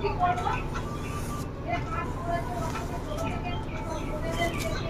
ঠিক করব? এর পাঁচ পুরো তো আপনাদের বলে দিয়েছি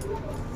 Come